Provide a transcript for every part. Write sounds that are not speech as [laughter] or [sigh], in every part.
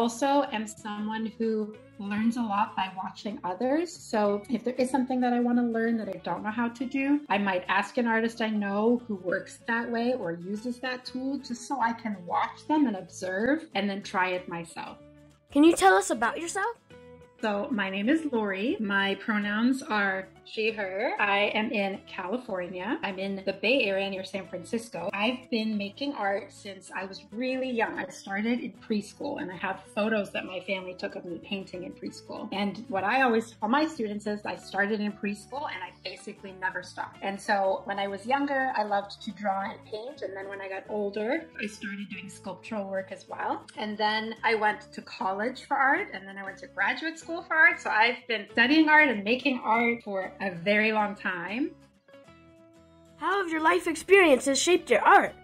Also am someone who learns a lot by watching others. So if there is something that I want to learn that I don't know how to do, I might ask an artist I know who works that way or uses that tool just so I can watch them and observe and then try it myself. Can you tell us about yourself? So, my name is Lori. My pronouns are she, her. I am in California. I'm in the Bay Area near San Francisco. I've been making art since I was really young. I started in preschool and I have photos that my family took of me painting in preschool. And what I always tell my students is I started in preschool and I basically never stopped. And so when I was younger, I loved to draw and paint. And then when I got older, I started doing sculptural work as well. And then I went to college for art and then I went to graduate school for art. So I've been studying art and making art for a very long time. How have your life experiences shaped your art?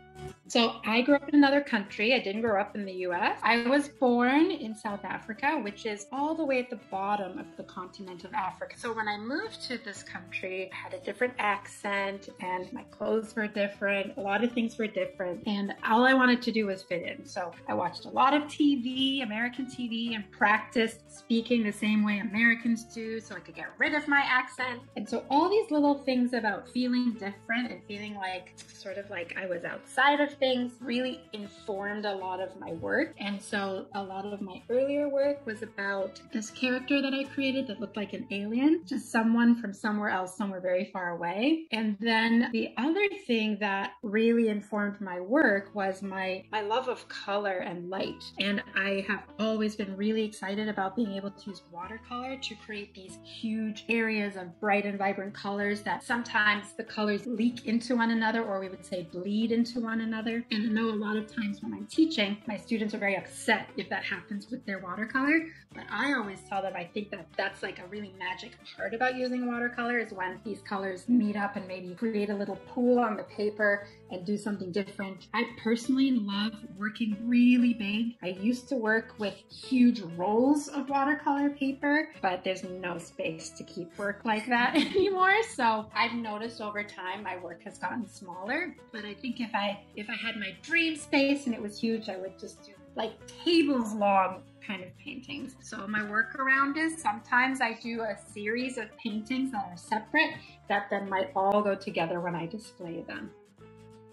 So I grew up in another country. I didn't grow up in the US. I was born in South Africa, which is all the way at the bottom of the continent of Africa. So when I moved to this country, I had a different accent and my clothes were different. A lot of things were different. And all I wanted to do was fit in. So I watched a lot of TV, American TV, and practiced speaking the same way Americans do so I could get rid of my accent. And so all these little things about feeling different and feeling like sort of like I was outside of things really informed a lot of my work. And so a lot of my earlier work was about this character that I created that looked like an alien, just someone from somewhere else, somewhere very far away. And then the other thing that really informed my work was my, my love of color and light. And I have always been really excited about being able to use watercolor to create these huge areas of bright and vibrant colors that sometimes the colors leak into one another, or we would say bleed into one another and I know a lot of times when I'm teaching, my students are very upset if that happens with their watercolor. But I always tell them I think that that's like a really magic part about using watercolor is when these colors meet up and maybe create a little pool on the paper and do something different. I personally love working really big. I used to work with huge rolls of watercolor paper, but there's no space to keep work like that [laughs] anymore. So I've noticed over time my work has gotten smaller. But I think if I if I had my dream space and it was huge, I would just do like tables long kind of paintings. So my workaround is sometimes I do a series of paintings that are separate that then might all go together when I display them.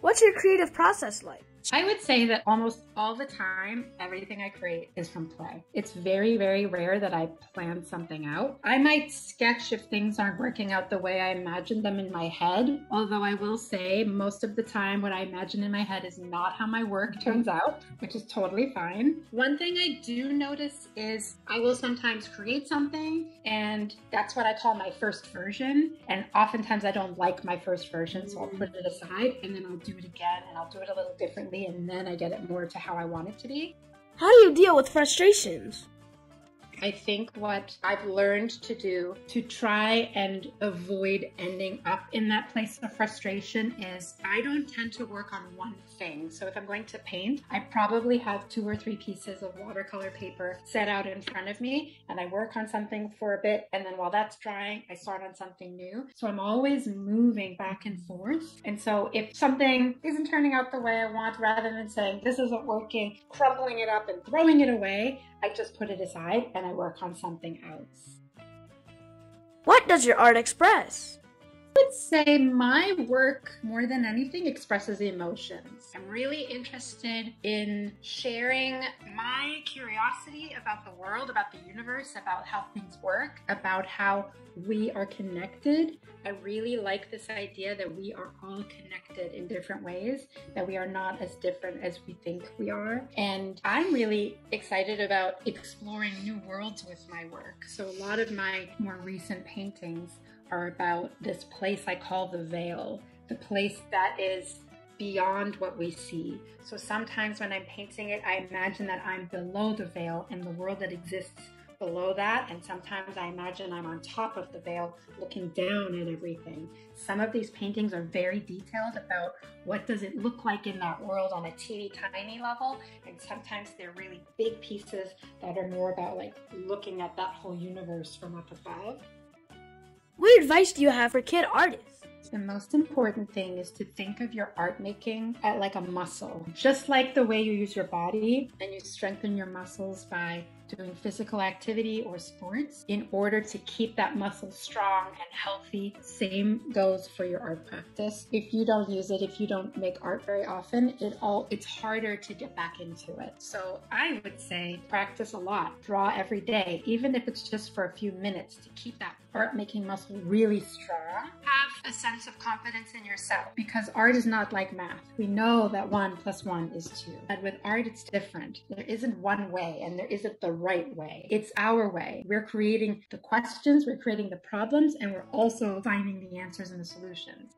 What's your creative process like? I would say that almost all the time, everything I create is from play. It's very, very rare that I plan something out. I might sketch if things aren't working out the way I imagined them in my head, although I will say most of the time what I imagine in my head is not how my work turns out, which is totally fine. One thing I do notice is I will sometimes create something and that's what I call my first version. And oftentimes I don't like my first version, so I'll put it aside and then I'll do it again and I'll do it a little differently differently and then I get it more to how I want it to be. How do you deal with frustrations? I think what I've learned to do to try and avoid ending up in that place of frustration is I don't tend to work on one thing. So if I'm going to paint, I probably have two or three pieces of watercolor paper set out in front of me and I work on something for a bit. And then while that's drying, I start on something new. So I'm always moving back and forth. And so if something isn't turning out the way I want, rather than saying this isn't working, crumbling it up and throwing it away, I just put it aside and I work on something else. What does your art express? I would say my work, more than anything, expresses emotions. I'm really interested in sharing my curiosity about the world, about the universe, about how things work, about how we are connected. I really like this idea that we are all connected in different ways, that we are not as different as we think we are. And I'm really excited about exploring new worlds with my work. So, a lot of my more recent paintings are about this place I call the veil, the place that is beyond what we see. So sometimes when I'm painting it, I imagine that I'm below the veil and the world that exists below that. And sometimes I imagine I'm on top of the veil looking down at everything. Some of these paintings are very detailed about what does it look like in that world on a teeny tiny level. And sometimes they're really big pieces that are more about like looking at that whole universe from up above. What advice do you have for kid artists? The most important thing is to think of your art making at like a muscle, just like the way you use your body and you strengthen your muscles by doing physical activity or sports in order to keep that muscle strong and healthy. Same goes for your art practice. If you don't use it, if you don't make art very often, it all it's harder to get back into it. So I would say practice a lot. Draw every day, even if it's just for a few minutes to keep that art making muscle really strong. Have a sense of confidence in yourself because art is not like math. We know that one plus one is two. But with art, it's different. There isn't one way and there isn't the right way. It's our way. We're creating the questions, we're creating the problems, and we're also finding the answers and the solutions.